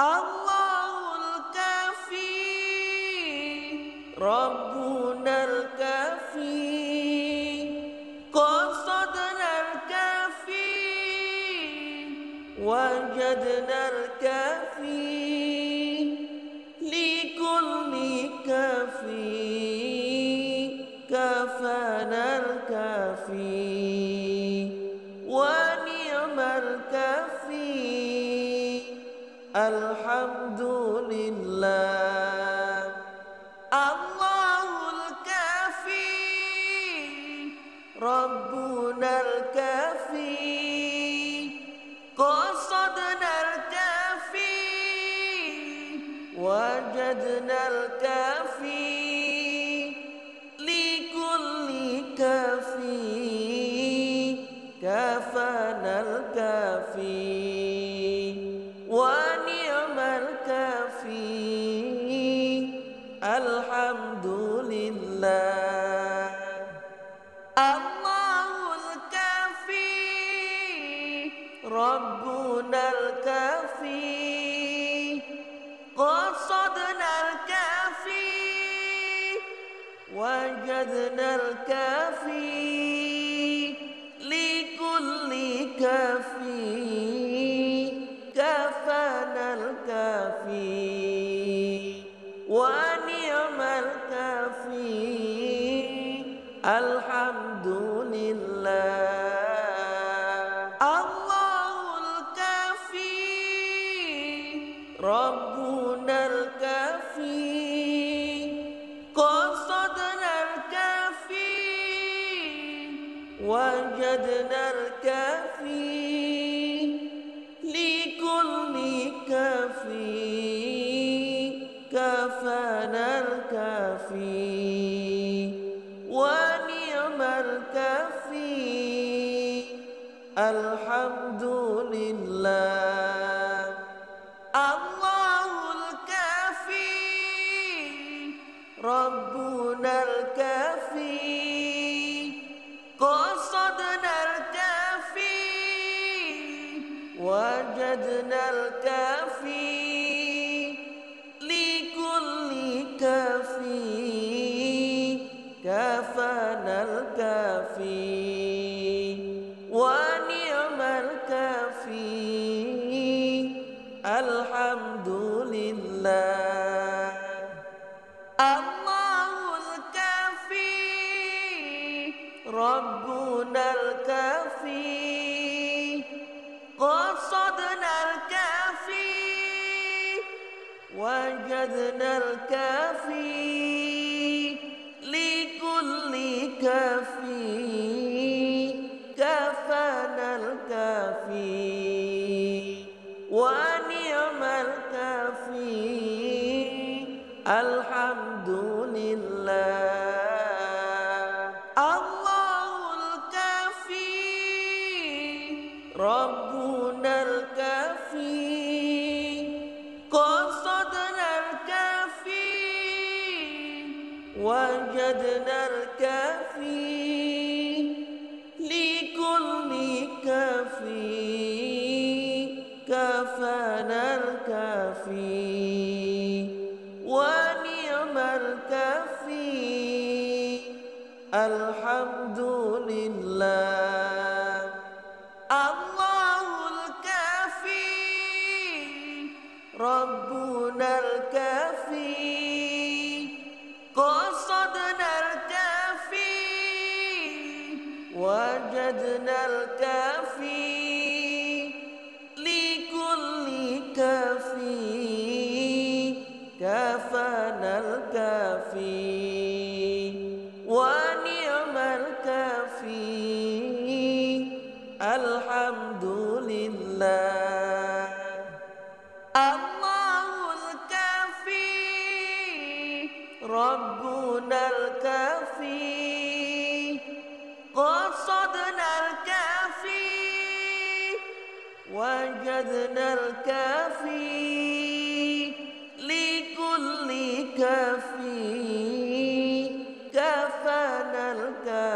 الله الكافي ربنا الكافي قصدنا الكافي وجدنا الكافي لكل كافي كفانا الكافي. الحمد لله الله الكافي ربنا الكافي قصدنا الكافي وجدنا الكافي لكل كافي كفانا الكافي قصدنا الكافي وجدنا الكافي لكل كافي. كفانا الكافي ونعم الكافي. الحمد لله. الكافي ونعم الكافي. الحمد لله. الله الكافي. ربنا كفانا الكافي ونعم الكافي. الحمد لله. الله الكافي. ربنا الكافي. قصدنا الكافي. وجدنا الكافي. كافي كفانا الكافي ونعم الكافي. الحمد لله. وجدنا الكافي لكل كافي كفانا الكافي. الكافي ونعم الكافي. الحمد لله. الله الكافي ربنا الكافي. قصدنا الكافي وجدنا الكافي لكل كافي.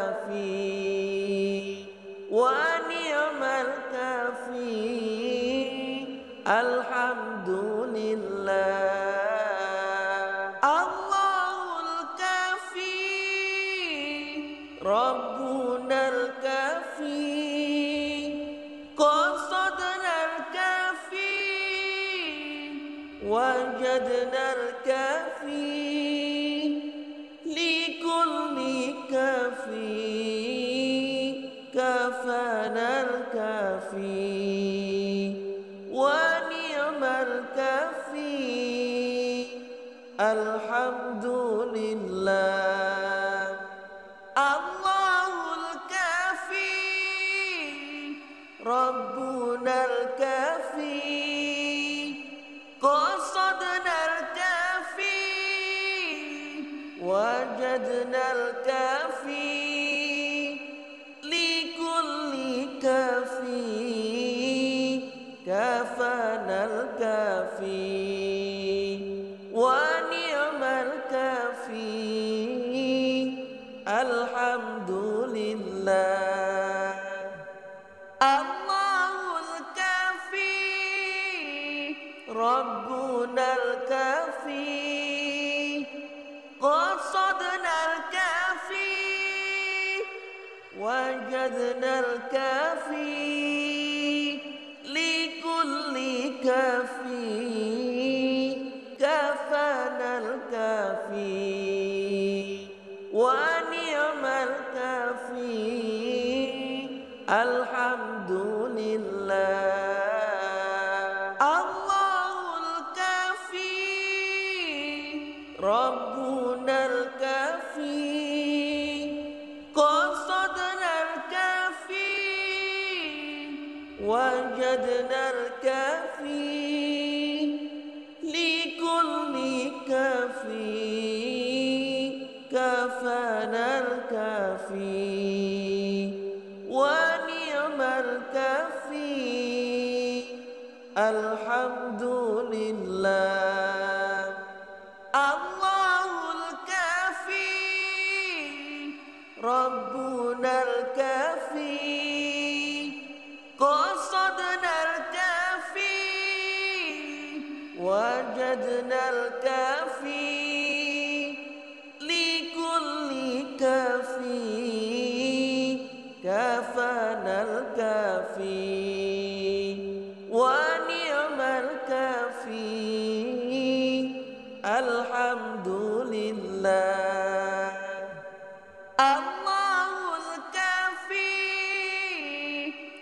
الكافي ونعم الكافي. الحمد لله الله الكافي ربنا الكافي. قصدنا الكافي وجدنا الكافي. الحمد لله. الله الكافي ربنا الكافي قصدنا الكافي وجدنا الكافي لكل كافي كفانا الكافي. كافي الحمد لله الله الكافي ربنا الكافي قصدنا الكافي وجدنا الكافي الحمد لله. الله الكافي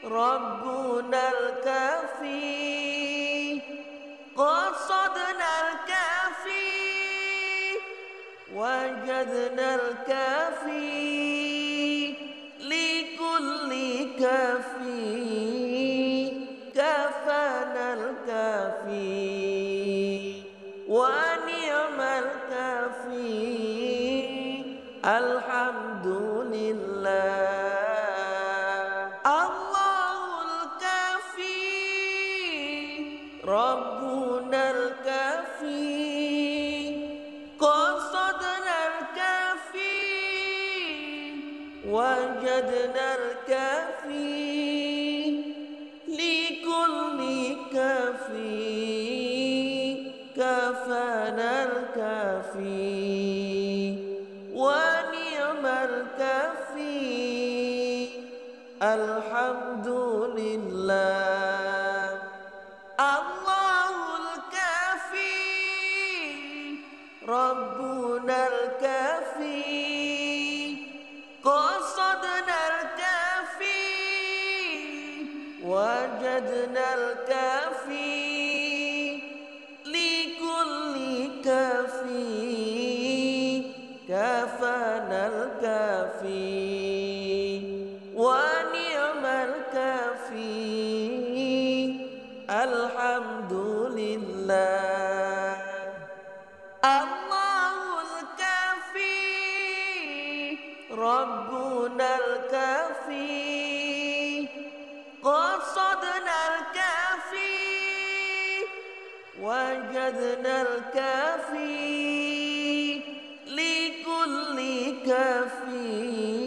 ربنا الكافي قصدنا الكافي وجدنا الكافي. ربنا الكافي قصدنا الكافي وجدنا الكافي لكل كافي كفانا الكافي. وجدنا الكافي لكل كافي كفانا الكافي ونعم الكافي. وجدنا الكافي لكل كافي.